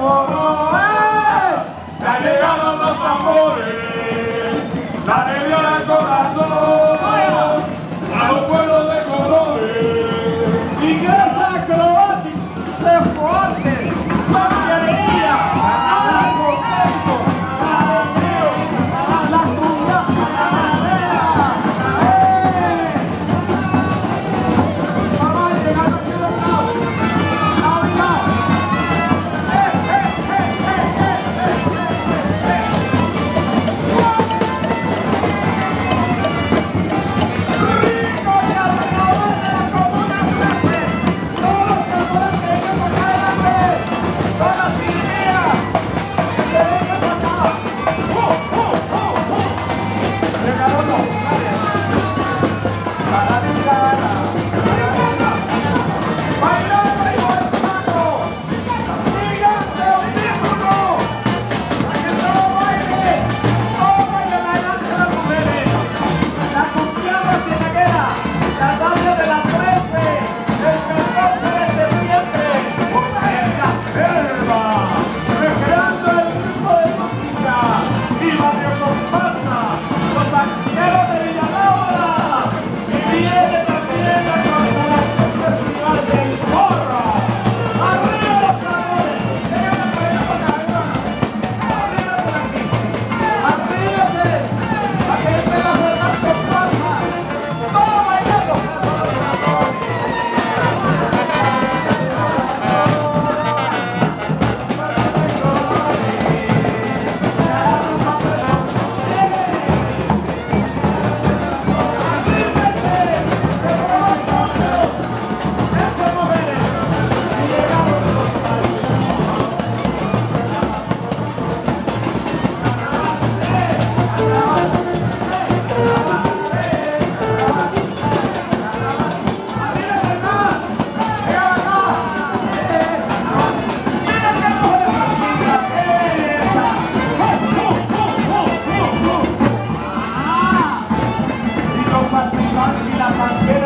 coro es, ya llegaron los tambores, la de viola corazón. Thank you.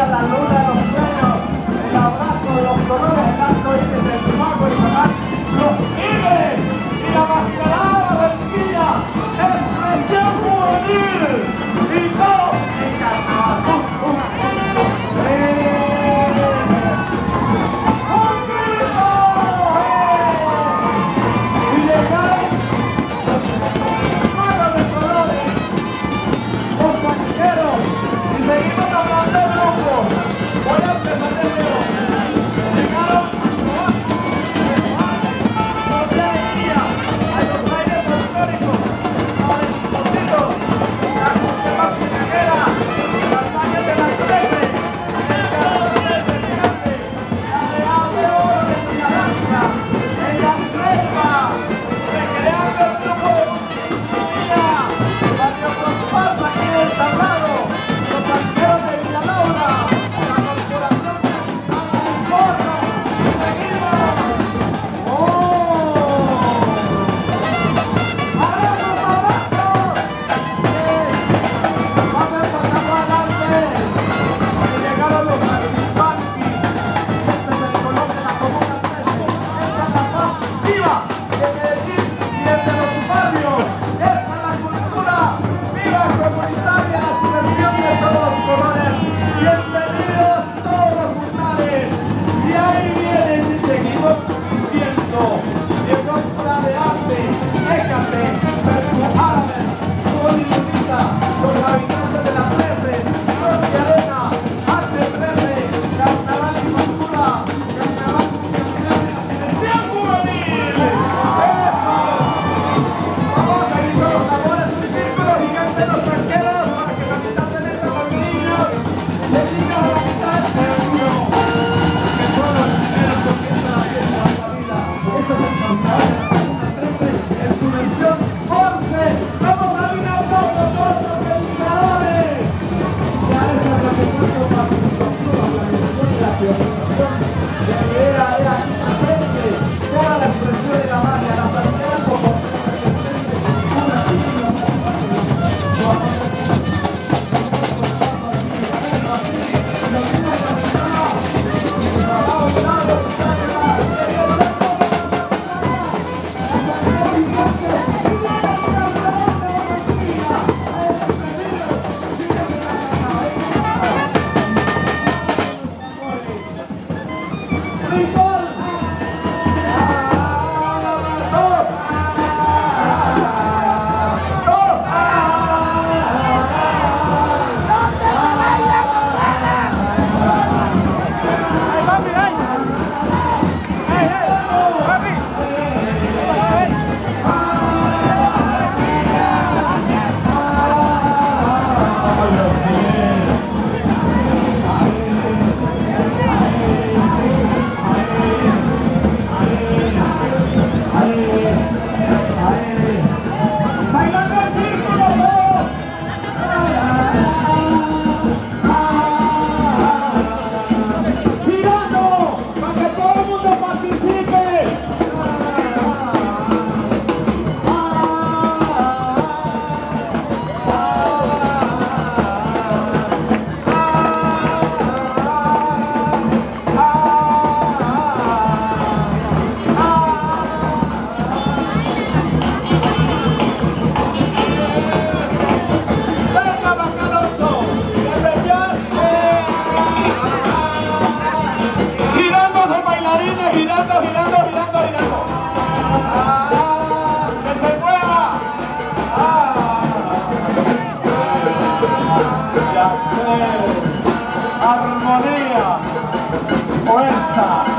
de los arqueros. Armonía, fuerza.